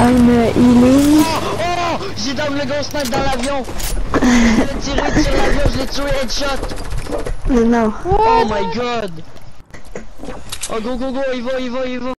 I'm uh, healing. Oh, oh J'ai down le gros snipe dans l'avion Je l'ai tiré sur l'avion, je l'ai tué headshot Mais non. Oh my god Oh go go go, il va, il va, il va